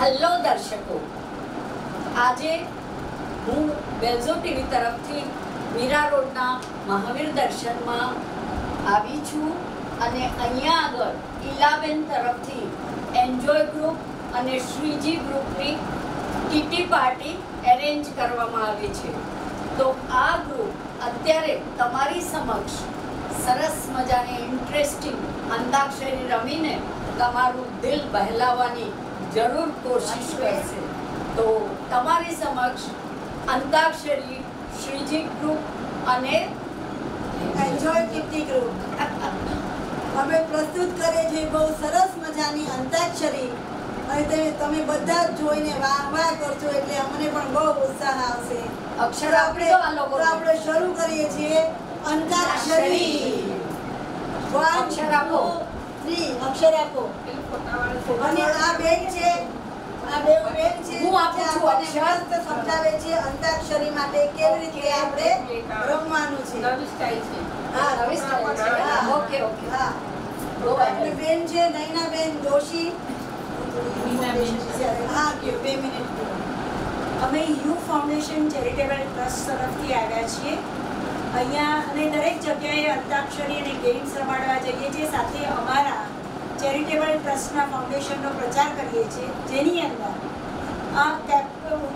Hello દર્શકો. આજે હું બેલ્ઝો ટીવી તરફથી મીરા રોડના મહાવીર દર્શનમાં આવી છું અને અહીંયા આગળ ઈલાબેન તરફથી એન્જોય ગ્રુપ અને શ્રીજી ગ્રુપની ટીટી પાર્ટી એરેન્જ કરવામાં આવી છે. તો આ ગ્રુપ અત્યારે તમારી સમક્ષ સરસ મજાની ઇન્ટરેસ્ટિંગ અંતાક્ષરી રમીને તમારું દિલ બહેલાવવાની જરૂર કોશિશ કરશે. તો તમારી સમક્ષ અંતાક્ષરી શ્રીજી ગ્રુપ અને એન્જોય કીર્તિ ગ્રુપ અમે પ્રસ્તુત કરીએ છીએ બહુ સરસ મજાની અંતાક્ષરી. અને તમે બધા જોઈને વાહ વાહ કરશો એટલે અમને પણ બહુ ઉત્સાહ આવશે. અક્ષર આપણે આપણે શરૂ કરીએ છીએ અંતાક્ષરી. અક્ષર આપો. Two, અક્ષર આપો. અને આ બેન છે આ બે બેન છે હું આપું છું અક્ષર. સમજાવે છે અંતાક્ષરી માટે કેવી રીતે આપણે રમવાનું છે. હા નવી છે. હા. ઓકે ઓકે હા. આપણી બેન છે નયનાબેન જોશી. હા કે બે મિનિટ. અમે યુ ફાઉન્ડેશન ચેરિટેબલ ટ્રસ્ટ તરફથી આવ્યા છીએ. અહીંયા અને દરેક જગ્યાએ અંતાક્ષરી અને ગેમ્સ રમાડવા જઈએ છીએ. સાથે અમારા ચેરિટેબલ ટ્રસ્ટના ફાઉન્ડેશનનો પ્રચાર કરીએ છીએ. જેની અંદર આ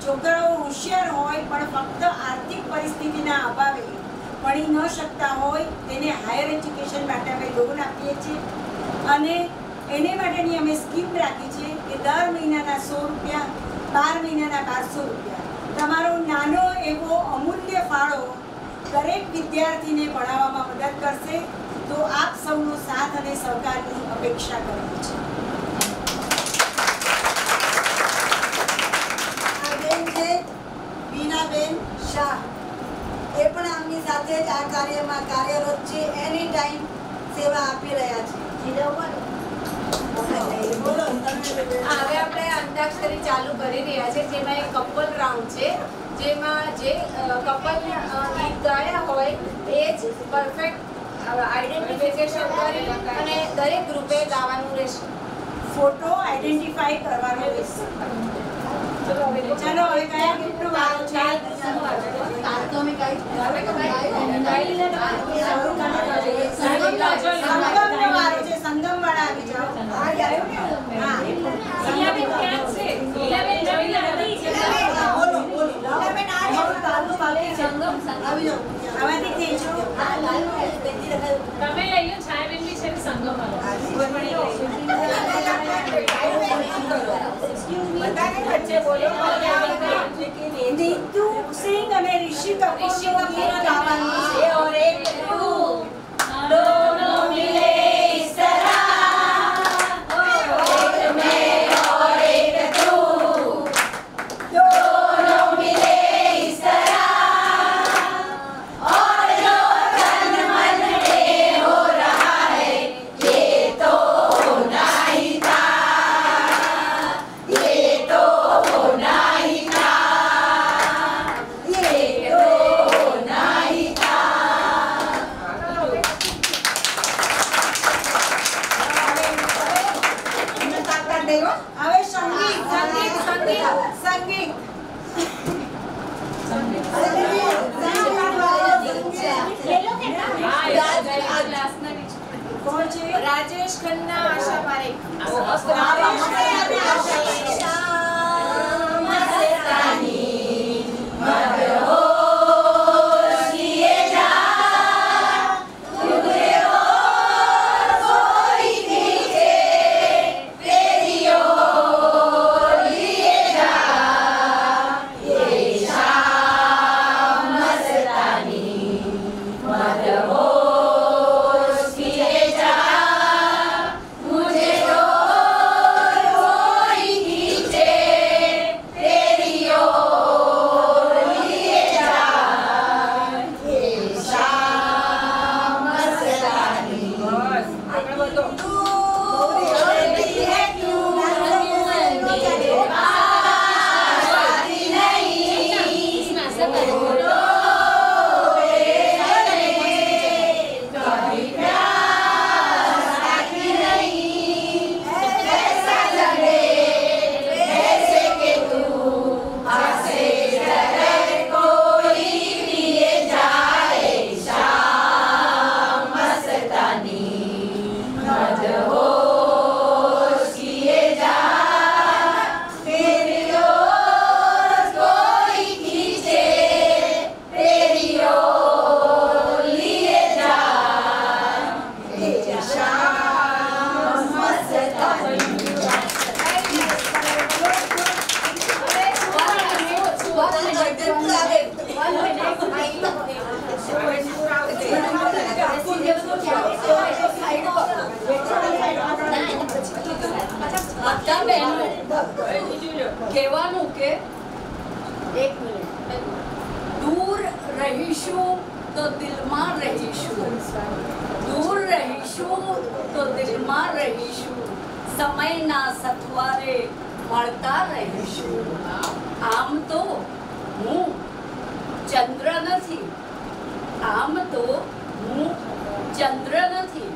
છોકરાઓ હોશિયાર હોય, પણ ફક્ત આર્થિક પરિસ્થિતિના અભાવે ભણી ન શકતા હોય, તેને હાયર એજ્યુકેશન માટે અમે લોન આપીએ છીએ. અને એને માટેની અમે સ્કીમ રાખી છે કે દર મહિનાના સો રૂપિયા, બાર મહિનાના બારસો રૂપિયા. તમારો નાનો એવો વિદ્યાર્થીને ભણાવવામાં મદદ કરશે તો આપ સૌનો સાથ અને સહકારની અપેક્ષા બેન છે બીનાબેન શાહ. એ પણ આમની સાથે જ આ કાર્યમાં કાર્યરત છે એની ટાઈમ સેવા આપી રહ્યા છે. બોલો હવે આપણે અંતાક્ષરી ચાલુ કરી રહ્યા છે જેમાં એક કપલ રાઉન્ડ છે. જેમાં જે કપલ ગીત ગાયા હોય એ જ પરફેક્ટ આઈડેન્ટિફિકેશન કરી અને દરેક ગ્રુપે ગાવાનું રહેશે. ફોટો આઈડેન્ટિફાઈ કરવાનો રહેશે. ચલો હવે કયા ગીતનું વારો છે? સંગમનો વારો છે સંગમવાળા આવી જાઓ. બોલો તમે લઈ છાયાબેન બી છે સંગમ નીતુ સિંહ અને ઋષિ કપૂર ઋષિ કપૂર ગાવાનું છે ઓર એક ટુ તો દિલમાં રહીશું. દૂર રહીશું તો દિલમાં રહીશું. સમયના સથવારે મળતા રહીશું. આમ તો હું ચંદ્ર નથી. આમ તો હું ચંદ્ર નથી.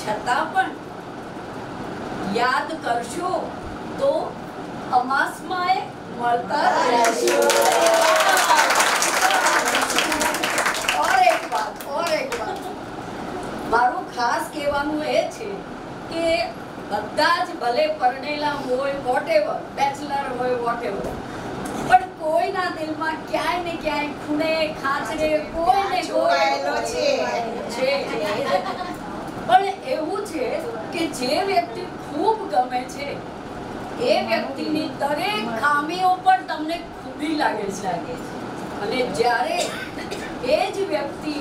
છતાં પણ યાદ કરશો તો અમાસમાં મળતા રહેશું ઓર એક વાત ઓર એક વાત મારું ખાસ કહેવાનું એ છે કે બધા જ ભલે પરણેલા હોય વોટેવર બેચલર હોય વોટેવર પણ કોઈના દિલમાં ક્યાંય ને ક્યાંય ખૂણે ખાંચરે કોઈ ને. છે. પણ એવું છે કે જે વ્યક્તિ ખૂબ ગમે છે એ વ્યક્તિની દરેક ખામીઓ પણ તમને ખૂબી લાગે છે. અને જ્યારે એ જ વ્યક્તિ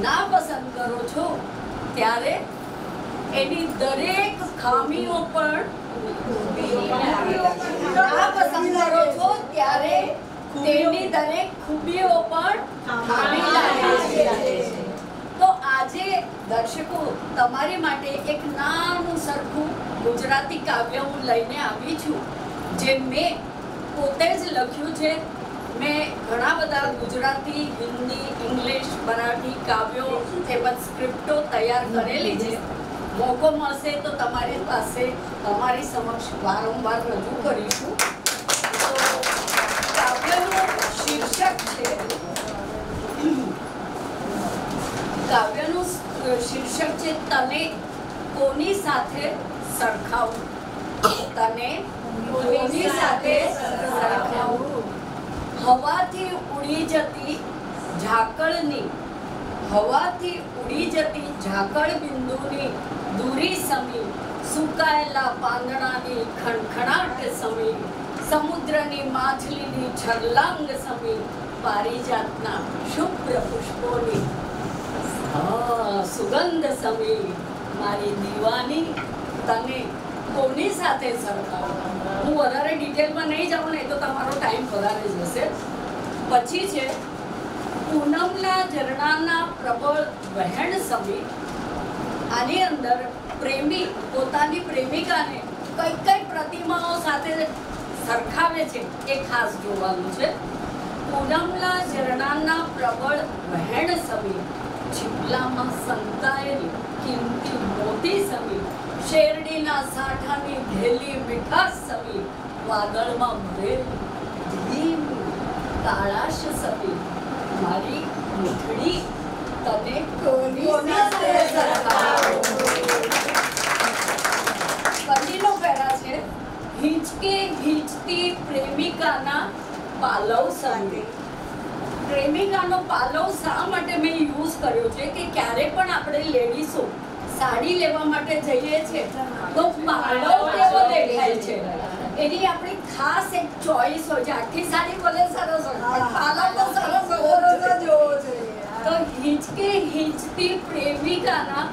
ના પસંદ કરો છો ત્યારે એની દરેક ખામીઓ છો, ત્યારે તેની દરેક ખૂબીઓ પણ તો આજે દર્શકો, તમારી માટે એક નાનું સરખું ગુજરાતી કાવ્ય હું લઈને આવી છું, જે મેં પોતે જ લખ્યું છે. મેં ઘણા બધા ગુજરાતી, હિન્દી, ઇંગ્લિશ, મરાઠી કાવ્યો સ્ક્રિપ્ટો તૈયાર કરેલી છે. મોકો મળશે તો તમારી પાસે, તમારી સમક્ષ વારંવાર રજૂ કરીશું. કાવ્યનું શીર્ષક છે. કાવ્યનું શીર્ષક છે તને કોની સાથે સરખાવું? તને કોની સાથે સરખાવું? હવાથી ઉડી જતી ઝાકળની હવાથી ઉડી જતી ઝાકળ બિંદુની દૂરી સમી, સુકાયેલા પાંદડાની ખણખણાટ સમી, સમુદ્રની માછલીની છરલાંગ સમી, પારિજાતના શુભ્ર પુષ્પોની સુગંધ સમી. મારી દીવાની તને કોની સાથે સરખાવું? હું વધારે ડિટેલમાં નહીં જાઉં ને, તો તમારો ટાઈમ વધારે જશે. પછી છે પૂનમના ઝરણાના પ્રબળ વહેણ સમી આની અંદર પ્રેમી, પોતાની પ્રેમિકાને કઈ કઈ પ્રતિમાઓ સાથે સરખાવે છે એ ખાસ જોવાનું છે. પૂનમના ઝરણાના પ્રબળ વહેણ સમી છીપલામાં સંતાયેલી કિંમતી મોતી સમી શેરડીના સાઠાની ઢેલી મીઠાશ સમી વાદળમાં ભરેલી ધીમ કાળાશ સમી પ્રેમિકાનો પાલવ શા માટે મેં યુઝ કર્યો છે કે ક્યારે પણ આપણે લેડીસો સાડી લેવા માટે જઈએ છે તો પાલવ કેવો દેખાય છે? એની આપણી ખાસ એક ચોઈસ હોય છે. આખી સાડી ભલે સરસ હોય પણ પાલવ તો સરસ હોવો જોઈએ. તો હિંચકે હિંચતી પ્રેમિકાના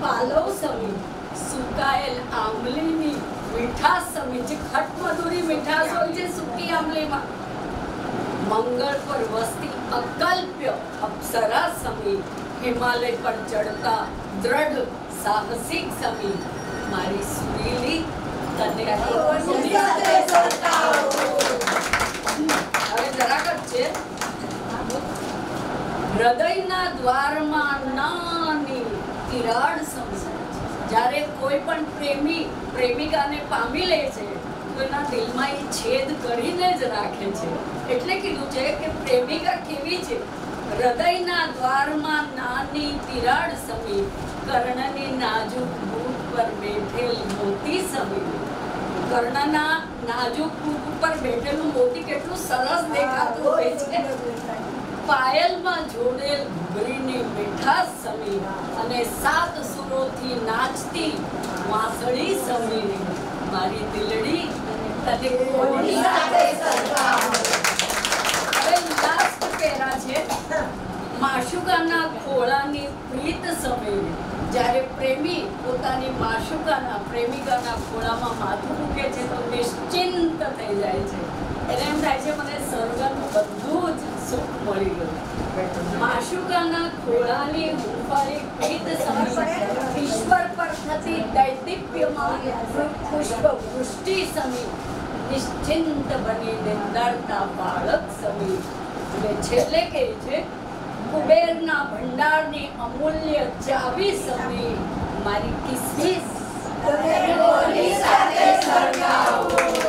પાલવ સમી સુકાયેલ આંબલીની મીઠાસ સમી જે ખટમધુરી મીઠાસ હોય છે સૂકી આંબલીમાં મંગળ પર વસતી અકલ્પ્ય અપ્સરા સમી હિમાલય પર ચડતા દ્રઢ સાહસિક સમી મારી સુરીલી તને કોની સાથે સરખાવું? હવે જરાક જ છે હૃદયના દ્વારમાં નાની તિરાડ સમજાય જ્યારે કોઈ પણ પ્રેમી, પ્રેમિકાને પામી લે છે, તો એના દિલમાં એ છેદ કરીને જ રાખે છે. એટલે કીધું છે કે પ્રેમિકા કેવી છે? હૃદયના દ્વારમાં નાની તિરાડ સમી, કર્ણની નાજુક બૂટ પર બેઠેલ મોતી સમી. કર્ણના નાજુક બૂટ ઉપર બેઠેલું મોતી કેટલું સરસ દેખાતું હોય છે. પાયલમાં જોડેલ ઘૂઘરીની મીઠાશ સમી અને સાત સુરોથી નાચતી વાંસળી સમીની મારી દિલડી તને કોની સાથે સરખાવું? હવે લાસ્ટ પેરા છે. માશુકાના ખોળાની પ્રીત સમીને જ્યારે પ્રેમી પોતાની માશુકાના પ્રેમિકાના ખોળામાં માથું મૂકે છે તો નિશ્ચિંત થઈ જાય છે. એને એમ થાય છે, મને સર્ગનું બધું જ નિશ્ચિંત બનીને બાળક સમી અને છેલ્લે કહે છે, કુબેરના ભંડારની અમૂલ્ય ચાવી સમી મારી કિસ્મી સાથે સ્વર્ગ